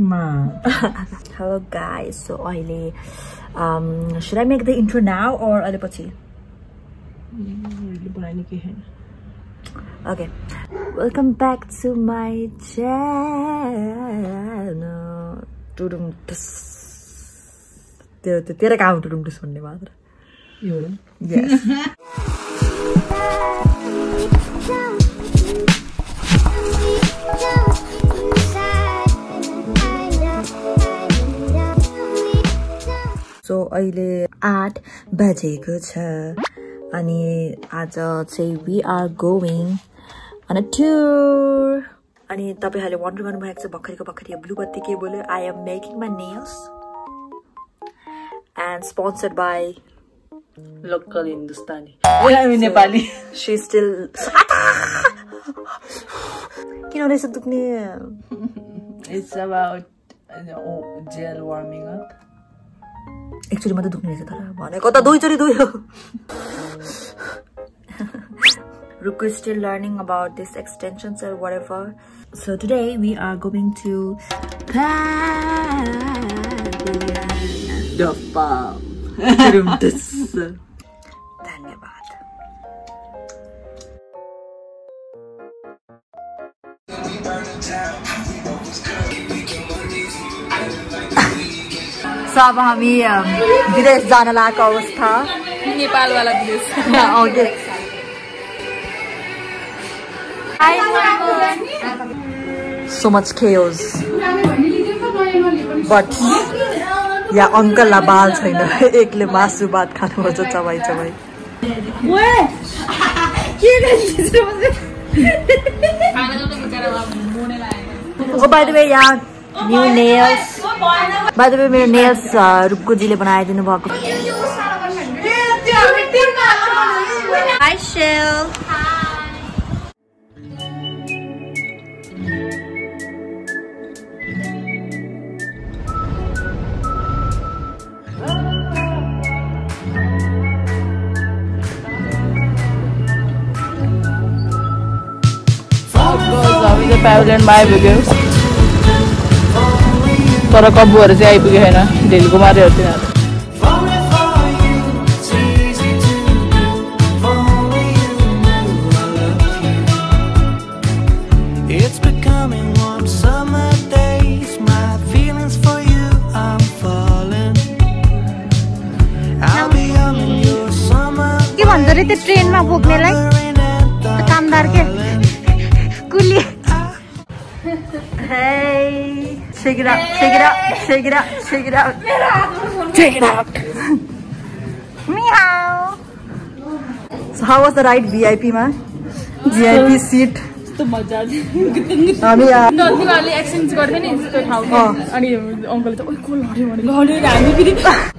Hello guys, so अहिले um, should I make the intro now or अहिले पछि? Okay, welcome back to my channel. टुडुम टुस. तेरो त्यो तेरो काम टुडुम टुस भन्ने मात्र. एउटा सो अहिले आठ बजेको छ। अनि आज चाहिँ we are going on tour अनि तपाईँहरूले वन्डर गर्नुभएको छ भर्खरको भर्खर ब्लु बत्ती के बोल्यो? I am making my nails and sponsored by local Hindustani Nepali see still किन रहेछ दुख्ने? It's about gel warming up एकचोटि मात्रै दुख्ने रहेछ तर भनेको त दुईचोटि दुयो Ruku is still learning about this extensions or whatever. So today we are going to the farm धन्यवाद So अब हामी विदेश जान लागेको अवस्था। नेपालवाला विदेश। Okay. So much chaos. But या अङ्कललाई बाल छैन एकले मासु भात खानुपर्छ चबाई चबाई ओ बाई द वे यहाँ new nails by the way मेरो नेल्स रुक्कुजीले बनाइदिनु भएको Hi, Shell. हामी चाहिँ प्याभिलियनमा आइपुग्यौँ तर कब्बुहरू चाहिँ आइपुगेको छैन ढिल कुमारीहरू तिनीहरू It's becoming warm summer days. My shake it out, shake it out, shake it out, shake it out. Shake it out. मिहाउ So how was the ride VIP मा? VIP seat. हामी एक्सचेन्ज गर्थ्यो नि त्यो ठाउँमा अनि अङ्कल त ओइ को लड्यो भने लड्यो हामी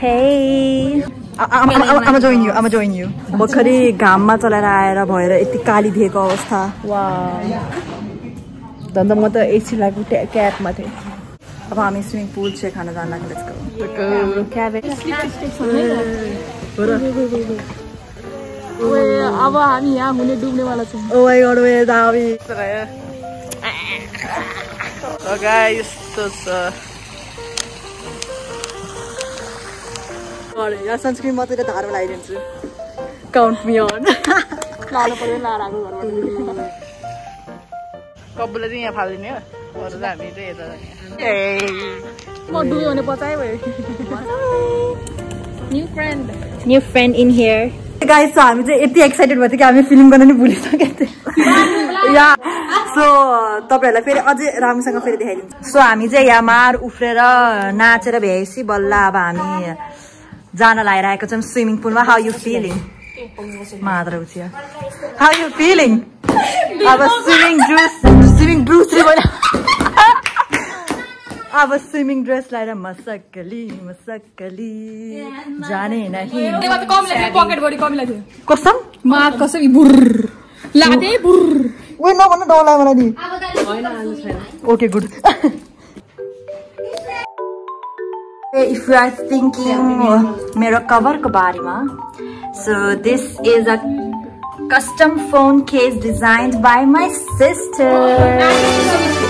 फेरि. आमा जोइन यु आमा जोइन यु भर्खरै घाममा चलाएर आएर भएर यति काली दिएको अवस्था। वा त म त लागेको ट्या क्याबमा थिएँ। अब हामी स्विमिङ पुल चाहिँ खान जान लाग्यो लेट्स ओए अब हामी यहाँ हुने डुब्नेवाला छौँ ओ माय गॉड वे दावी यस्तो छ यहाँ सनस्क्रिन मात्रै धारमा लगाइदिन्छु काउन्ट मी अन लानु पऱ्यो लाएर घरबाट कब्बुले चाहिँ यहाँ फालिदिने हो? अरू चाहिँ हामी चाहिँ यता। म डुब्यो भने पचाइ भयो। New friend new friend in here guys हामी चाहिँ यति एक्साइटेड भएको थियो कि हामी फिल्म गर्न नि भुलिसकेको थियौँ। या सो तपाईँहरूलाई फेरि अझै राम्रोसँग फेरि देखाइदिन्छु सो हामी चाहिँ यहाँ मार उफ्रेर नाचेर भ्याएपछि बल्ल अब हामी जान लागिरहेको छौँ स्विमिङ पुलमा। हाउ यु फिलिङ मात्र उचिया हाउ यु फिलिङ अब स्विमिङ स्विमिङ अब स्विमिङ ड्रेस लगाएर मसक्कली मसक्कली। जाने नहीं कसम? मा उयो डर लाग्यो मलाई नि। Okay good if you are thinking मेरो कभरको बारेमा so this is a custom phone case designed by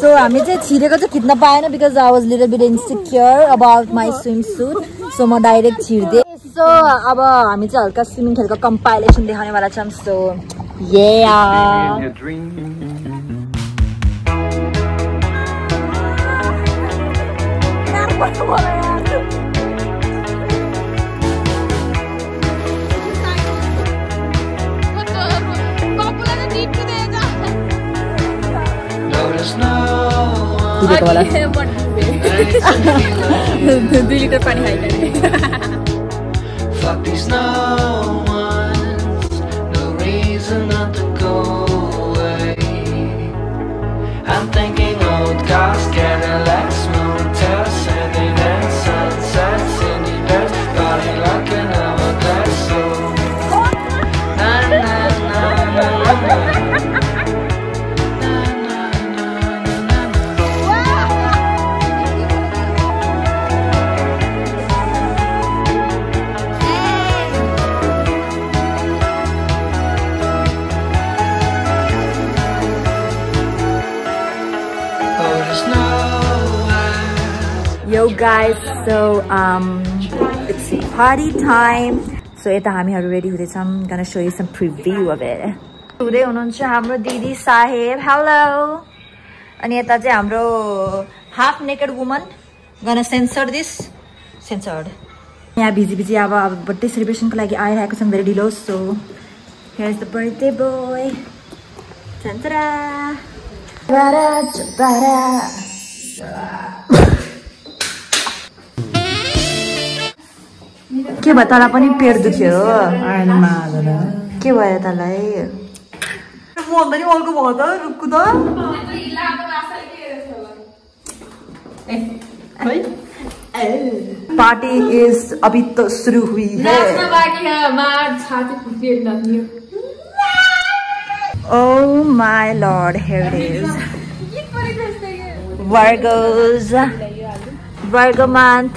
so हामी चाहिँ छिरेको चाहिँ खिच्न पाएन because I was little bit insecure about my swimsuit so म डाइरेक्ट छिर्दिएँ सो अब हामी चाहिँ हल्का स्विमिङ खेलको कम्पाइलेसन देखाउनेवाला छौँ सो ये Notice दुई लिटर पानी खाइरहेको guys, so um, it's party time. So यता हामीहरू रेडी हुँदैछौँ gonna show you some preview of it. हुँदै हुनुहुन्छ हाम्रो दिदी साहेब हेलो अनि यता चाहिँ हाम्रो half naked woman gonna censor this. Censored. यहाँ भिजी भिजी अब अब बर्थडे सेलिब्रेसनको लागि आइरहेको छौँ भेरी ढिलो so here is the birthday boy चन्तरा के भयो? तँलाई पनि पेट दुख्यो हो। के भयो तँलाई? भन्दा नि अर्को भयो त पार्टी इज अभी तो शुरू हुई है। Oh my lord, here it is. Virgos. Virgo month.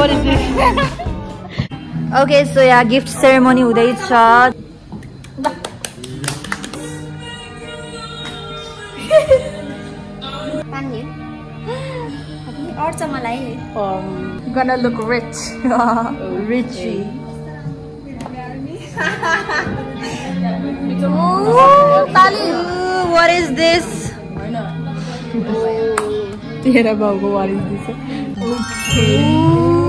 ब्युटीवाला खिच्छ न ओके सो यहाँ गिफ्ट सेरेमोनी हुँदैछ अड्छ मलाई gonna look rich. रिची ताली वाट इज दिस तेह्र बाउको वारिस दिन्छ लगाएर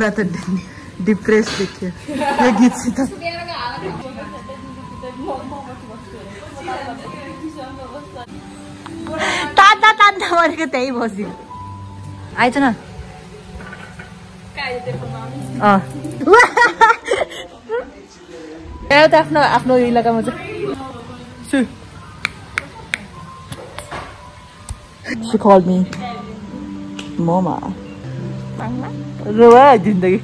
कुरा त डिप्रेस देखियो यो गीत सित तान्दा तान्दा मरेको त्यही बस्यो आएछ न। त आफ्नो आफ्नो इलाकामा चाहिँ. She called me Mama. रोया जिन्दगी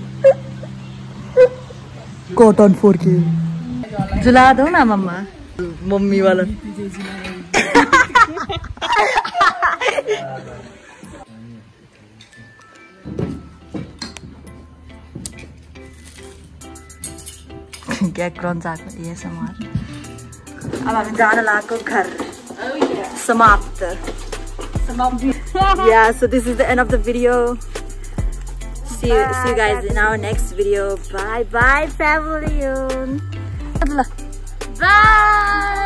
कॉटन फोर के जुला दो ना मम्मा। मम्मी वाला। क्या क्रन्च आएको एसएमआर अब हामी जान लागेको घर। समाप्त। Yeah so this is the end of the video. See you, see you guys in our next video. Bye bye family. Bye!